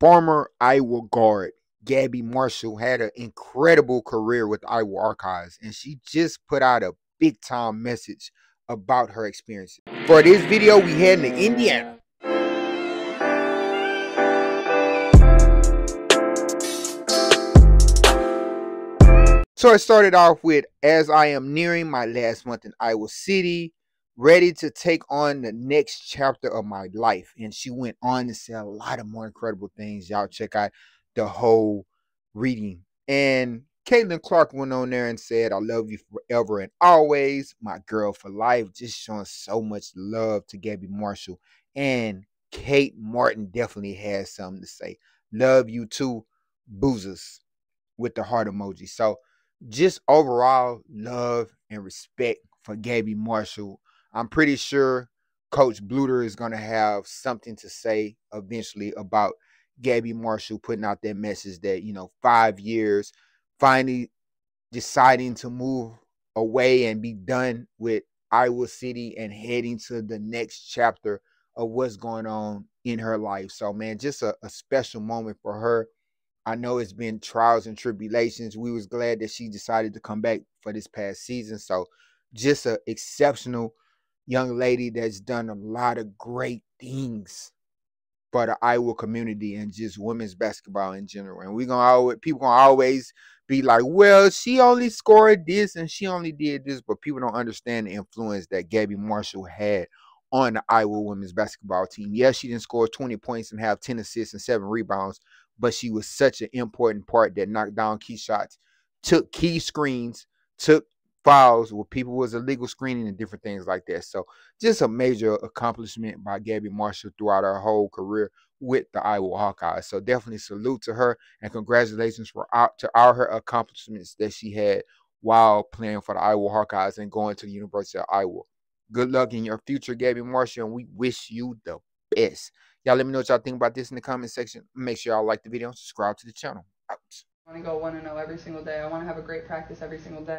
Former Iowa guard Gabbie Marshall had an incredible career with Iowa Hawkeyes, and she just put out a big time message about her experiences. For this video, we head to Indiana. So it started off with as I am nearing my last month in Iowa City, ready to take on the next chapter of my life. And she went on to say a lot of more incredible things. Y'all check out the whole reading. And Caitlin Clark went on there and said, I love you forever and always, my girl for life. Just showing so much love to Gabbie Marshall. And Kate Martin definitely has something to say. Love you too, boozers, with the heart emoji. So just overall love and respect for Gabbie Marshall. I'm pretty sure Coach Bluder is going to have something to say eventually about Gabbie Marshall putting out that message that, you know, five years, finally deciding to move away and be done with Iowa City and heading to the next chapter of what's going on in her life. So, man, just a, a special moment for her. I know it's been trials and tribulations. We was glad that she decided to come back for this past season. So just an exceptional young lady that's done a lot of great things for the Iowa community and just women's basketball in general. And we're gonna always people gonna always be like, well, she only scored this and she only did this, but people don't understand the influence that Gabbie Marshall had on the Iowa women's basketball team. Yes, she didn't score 20 points and have 10 assists and seven rebounds, but she was such an important part that knocked down key shots, took key screens, took fouls where people was illegal screening and different things like that. So just a major accomplishment by Gabbie Marshall throughout her whole career with the Iowa Hawkeyes. So definitely salute to her and congratulations for to all her accomplishments that she had while playing for the Iowa Hawkeyes and going to the University of Iowa. Good luck in your future, Gabbie Marshall, and we wish you the best. Y'all let me know what y'all think about this in the comment section. Make sure y'all like the video and subscribe to the channel. Out. I want to go 1 0 every single day. I want to have a great practice every single day.